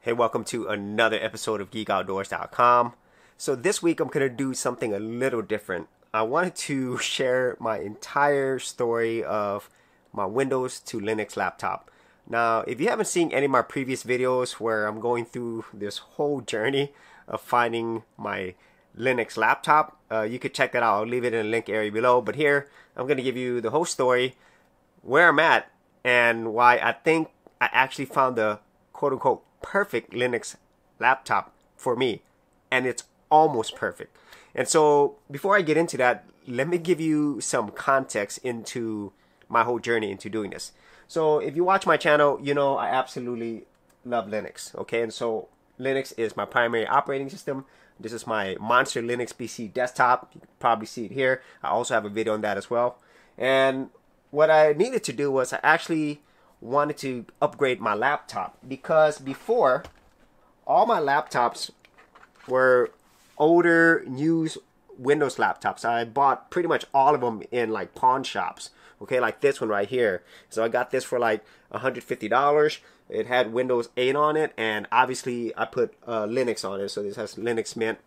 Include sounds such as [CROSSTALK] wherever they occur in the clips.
Hey, welcome to another episode of GeekOutdoors.com. So, this week I'm going to do something a little different. I wanted to [LAUGHS] share my entire story of my Windows to Linux laptop. Now, if you haven't seen any of my previous videos where I'm going through this whole journey of finding my Linux laptop, uh, you could check that out. I'll leave it in the link area below. But here, I'm going to give you the whole story, where I'm at, and why I think I actually found the quote unquote perfect Linux laptop for me. And it's almost perfect. And so before I get into that, let me give you some context into my whole journey into doing this. So if you watch my channel, you know I absolutely love Linux. Okay, and so Linux is my primary operating system. This is my Monster Linux PC desktop. You can probably see it here. I also have a video on that as well. And what I needed to do was I actually wanted to upgrade my laptop because before all my laptops were older used Windows laptops. I bought pretty much all of them in like pawn shops. Okay, like this one right here. So I got this for like $150. It had Windows 8 on it, and obviously I put uh, Linux on it. So this has Linux Mint.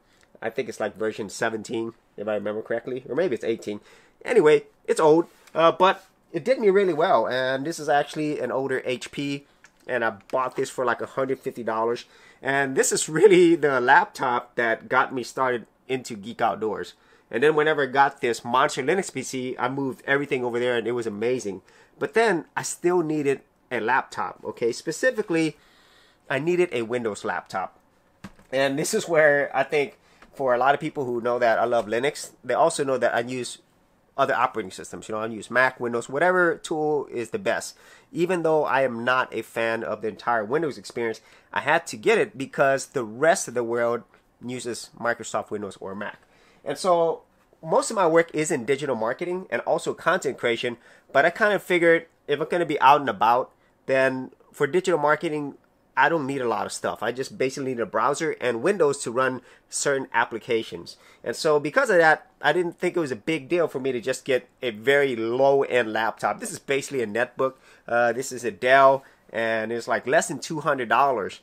I think it's like version 17, if I remember correctly, or maybe it's 18. Anyway, it's old, uh, but it did me really well. And this is actually an older HP, and I bought this for like $150. And this is really the laptop that got me started into Geek Outdoors. And then whenever I got this Monster Linux PC, I moved everything over there and it was amazing. But then I still needed a laptop, okay? Specifically, I needed a Windows laptop. And this is where I think for a lot of people who know that I love Linux, they also know that I use other operating systems. You know, I'll use Mac, Windows, whatever tool is the best. Even though I am not a fan of the entire Windows experience, I had to get it because the rest of the world uses Microsoft Windows or Mac. And so most of my work is in digital marketing and also content creation, but I kind of figured if I'm going to be out and about, then for digital marketing, I don't need a lot of stuff. I just basically need a browser and Windows to run certain applications. And so because of that, I didn't think it was a big deal for me to just get a very low end laptop. This is basically a netbook. Uh, this is a Dell and it's like less than $200.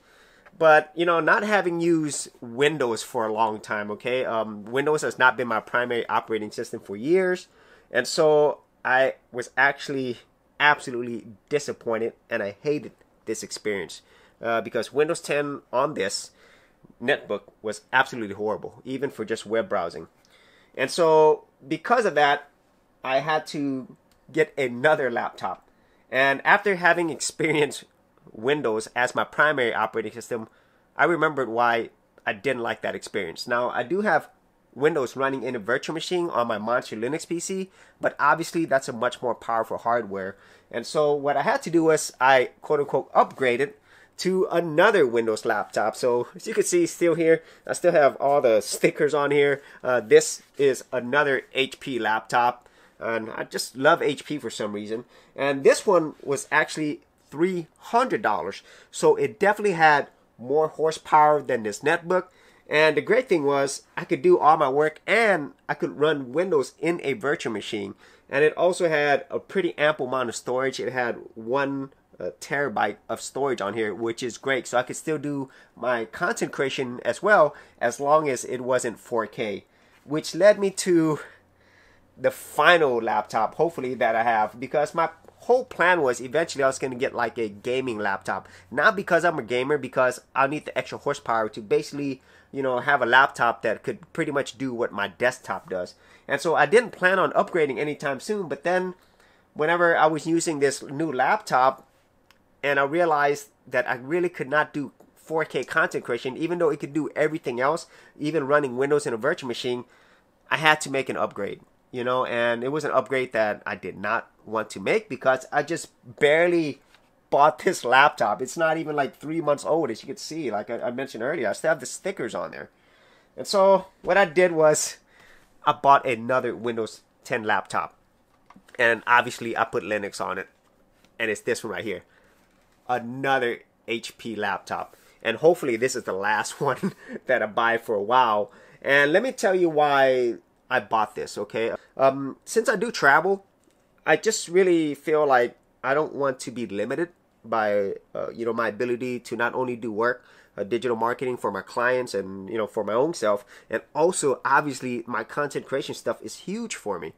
But, you know, not having used Windows for a long time, okay? Um, Windows has not been my primary operating system for years. And so I was actually absolutely disappointed and I hated this experience uh, because Windows 10 on this netbook was absolutely horrible, even for just web browsing. And so, because of that, I had to get another laptop. And after having experienced Windows as my primary operating system, I remembered why I didn't like that experience. Now, I do have Windows running in a virtual machine on my Monster Linux PC, but obviously that's a much more powerful hardware. And so what I had to do was I quote unquote upgraded to another Windows laptop. So as you can see still here, I still have all the stickers on here. Uh, this is another HP laptop and I just love HP for some reason. And this one was actually $300. So it definitely had more horsepower than this netbook. And the great thing was I could do all my work and I could run Windows in a virtual machine. And it also had a pretty ample amount of storage. It had one uh, terabyte of storage on here, which is great. So I could still do my content creation as well as long as it wasn't 4K. Which led me to the final laptop, hopefully, that I have because my whole plan was eventually I was going to get like a gaming laptop. Not because I'm a gamer, because I need the extra horsepower to basically, you know, have a laptop that could pretty much do what my desktop does. And so I didn't plan on upgrading anytime soon, but then whenever I was using this new laptop and I realized that I really could not do 4K content creation, even though it could do everything else, even running Windows in a virtual machine, I had to make an upgrade you know, and it was an upgrade that I did not want to make because I just barely bought [LAUGHS] this laptop. It's not even like three months old, as you can see. Like I, mentioned earlier, I still have the stickers on there. And so what I did was I bought another Windows 10 laptop. And obviously I put Linux on it. And it's this one right here. Another HP laptop. And hopefully this is the last [LAUGHS] one that I buy for a while. And let me tell you why I bought this, okay? Um, since I do travel, I just really feel like I don't want to be limited by uh, you know my ability to not only do work uh, digital marketing for my clients and you know for my own self and also obviously my content creation stuff is huge for me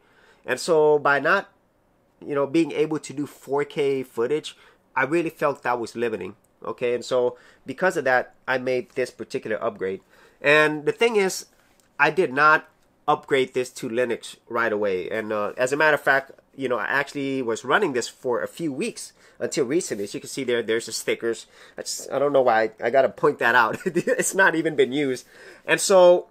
and so by not you know being able to do 4k footage i really felt that was limiting okay and so because of that i made this particular upgrade and the thing is i did not upgrade this to linux right away and uh, as a matter of fact you know i actually was running this for a few weeks until recently. As you can see there, there's the stickers. I, just, I don't know why I, I got to point that out. [LAUGHS] it's not even been used. And so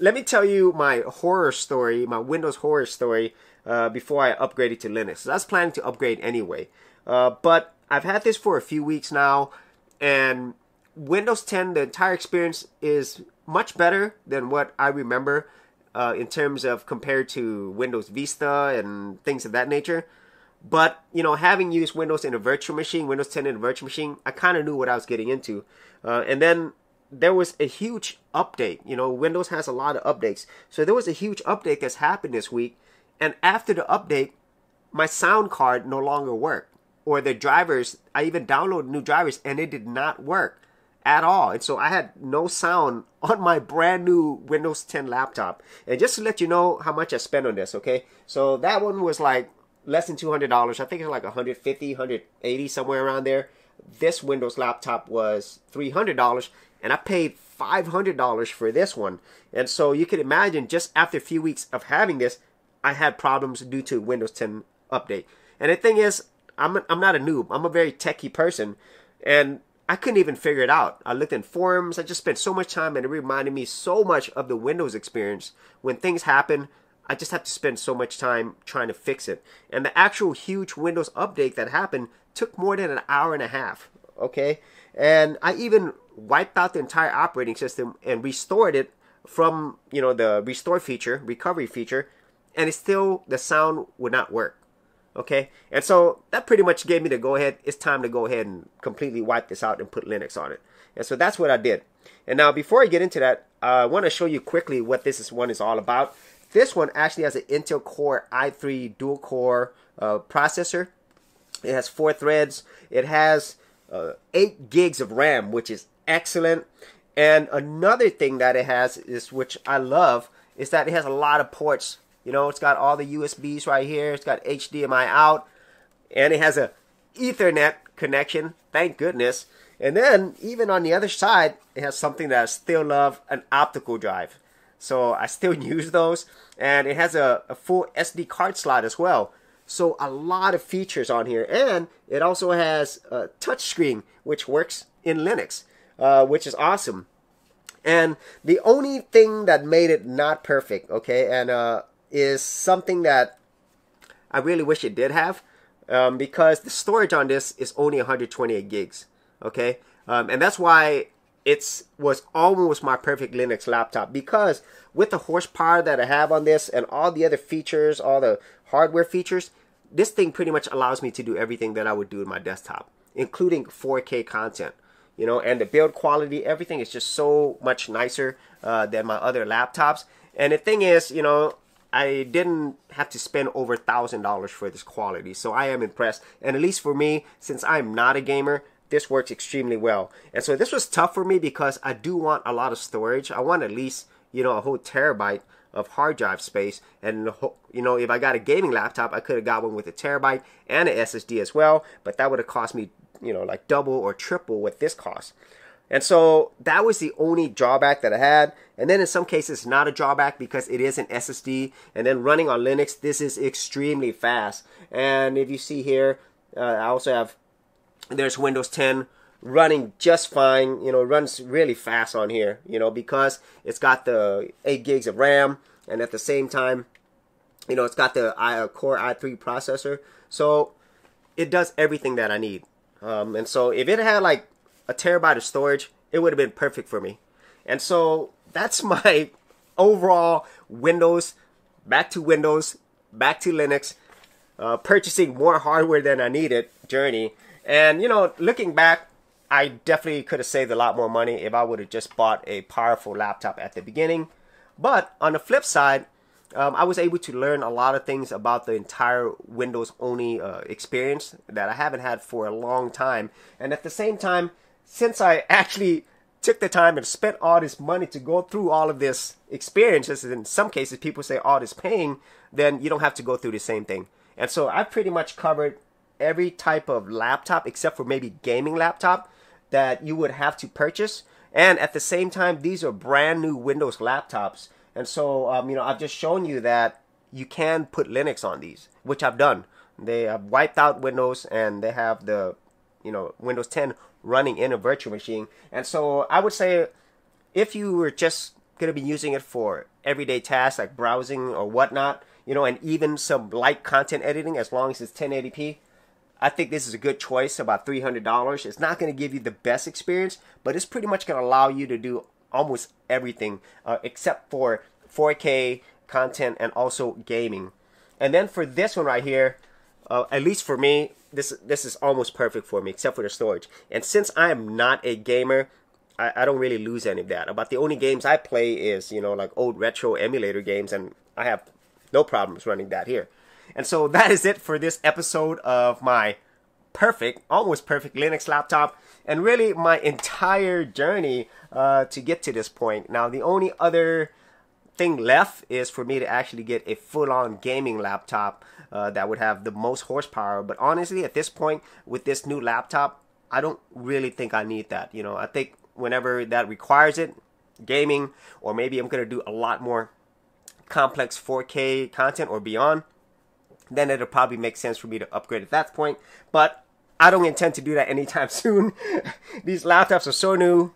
let me tell you my horror story, my Windows horror story uh, before I upgraded to Linux. So I was planning to upgrade anyway. Uh, but I've had this for a few weeks now, and Windows 10, the entire experience is much better than what I remember uh, in terms of compared to Windows Vista and things of that nature. But you know, having used Windows in a virtual machine, Windows 10 in a virtual machine, I kind of knew what I was getting into. Uh, and then there was a huge update. You know, Windows has a lot of updates, so there was a huge update that's happened this week. And after the update, my sound card no longer worked, or the drivers. I even downloaded new drivers, and it did not work at all. And so I had no sound [LAUGHS] on my brand new Windows 10 laptop. And just to let you know how much I spent on this, okay? So that one was like less than $200. I think it's like 150 180 somewhere around there. This Windows laptop was $300 and I paid $500 for this one. And so you can imagine just after a few weeks of having this, I had problems due to Windows 10 update. And the thing is, I'm, a, I'm not a noob. I'm a very techie person. And I couldn't even figure it out. I looked in forums. I just spent so much time and it reminded me so much of the Windows experience. When things happen, I just have to spend so much time trying to fix it. And the actual huge Windows update that happened took more than an hour and a half. Okay? And I even wiped out the entire operating system and restored it from, you know, the restore feature, recovery feature, and it still the sound would not work. Okay? And so that pretty much gave me the go ahead. It's time to go ahead and completely wipe this out and put Linux on it. And so that's what I did. And now before I get into that, uh, I want to show you quickly what this is, one is all about. This one actually has an Intel Core i3 dual core uh, processor. It has four threads. It has uh, eight gigs of RAM, which is excellent. And another thing that it has is, which I love, is that it has a lot of ports. You know, it's got all the USBs right here. It's got HDMI out, and it has a Ethernet connection. Thank goodness. And then even on the other side, it has something that I still love, an optical drive. So I still [LAUGHS] use those. And it has a, a full SD card slot as well. So a lot of features on here. And it also has a touchscreen, which works in Linux, uh, which is awesome. And the only thing that made it not perfect, okay, and uh, is something that I really wish it did have, um, because the storage on this is only 128 gigs, okay, um, and that's why it was almost my perfect Linux laptop because with the horsepower that I have on this and all the other features, all the hardware features, this thing pretty much allows me to do everything that I would do in my desktop, including 4K content. You know, and the build quality, everything is just so much nicer uh, than my other laptops. And the thing is, you know, I didn't have to spend over thousand dollars for this quality, so I am impressed. And at least for me, since I'm not a gamer, this works extremely well. And so this was tough for me because I do want a lot of storage. I want at least, you know, a whole terabyte of hard drive space. And, you know, if I got a gaming laptop, I could have got one with a terabyte and an SSD as well. But that would have cost me, you know, like double or triple what this cost. And so that was the only drawback that I had. And then in some cases, not a drawback because it is an SSD. And then running on Linux, this is extremely fast. And if you see here, uh, I also have there's Windows 10 running just fine. You know, runs really fast on here. You know, because it's got the 8 gigs of RAM, and at the same time, you know, it's got the I, uh, Core i3 processor. So it does everything that I need. Um, and so if it had like a terabyte of storage, it would have been perfect for me. And so that's [LAUGHS] my overall Windows, back to Windows, back to Linux, uh, purchasing more hardware than I needed journey. And, you know, looking back, I definitely could have saved a lot more money if I would have just bought a powerful laptop at the beginning. But on the flip side, um, I was able to learn a lot of things about the entire Windows only uh, experience that I haven't had for a long time. And at the same time, since I actually took the time and spent all this money to go through all of this experiences, in some cases people say all this paying, then you don't have to go through the same thing. And so I've pretty much covered every type of laptop except for maybe gaming laptop that you would have to purchase. And at the same time, these are brand new Windows laptops. And so, um, you know, I've just shown you that you can put Linux on these, which I've done. They have wiped out Windows and they have the, you know, Windows 10 running in a virtual machine. And so I would say if you were just going to be using it for everyday tasks like browsing or whatnot, you know, and even some light content editing as long as it's 1080p, I think this is a good choice, about $300. It's not going to give you the best experience, but it's pretty much going to allow you to do almost everything uh, except for 4K content and also gaming. And then for this one right here, uh, at least for me, this this is almost perfect for me, except for the storage. And since I am not a gamer, I, I don't really lose any of that. About the only games I play is you know like old retro emulator games, and I have no problems running that here. And so [LAUGHS] that is it for this episode of my perfect, almost perfect Linux laptop, and really my [LAUGHS] entire journey uh, to get to this point. Now, the only other thing left is for me to actually get a full-on gaming laptop uh, that would have the most horsepower. But honestly, at this point, with this new laptop, I don't really think I need that. You know, I think whenever that requires it, gaming, or maybe I'm gonna do a lot more complex 4K content or beyond, then it'll probably make sense for me to upgrade at that point. But I don't intend to do that anytime [LAUGHS] soon. These laptops are so new.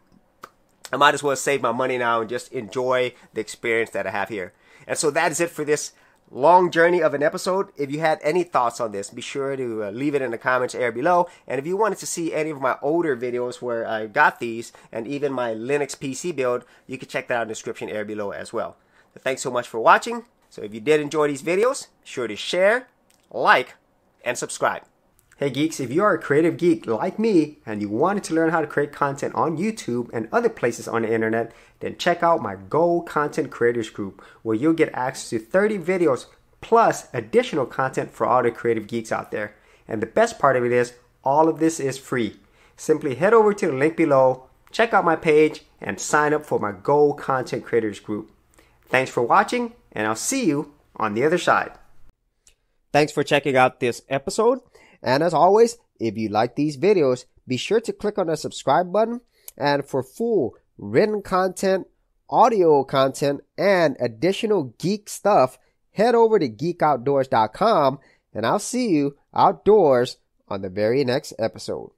I might as well save my money now and just enjoy the experience that I have here. And so that is it for this long journey of an episode. If you had any thoughts on this, be sure to uh, leave it in the comments area below. And if you wanted to see any of my older videos where I got these and even my Linux PC build, you can check that out in the description area below as well. Thanks so much for watching. So if you did enjoy these videos, sure to share, like, and subscribe. Hey geeks, if you are a creative geek like me and you wanted to learn how to create content on YouTube and other places on the internet, then check out my Go Content Creators Group where you'll get access to 30 videos plus additional content for all the creative geeks out there. And the best part of it is, all of this is free. Simply head over to the link below, check out my page, and sign up for my Go Content Creators Group. Thanks for watching, and I'll see you on the other side. Thanks for checking out this episode. And as always, if you like these videos, be sure to click on the subscribe button. And for full written content, audio content, and additional geek stuff, head over to geekoutdoors.com and I'll see you outdoors on the very next episode.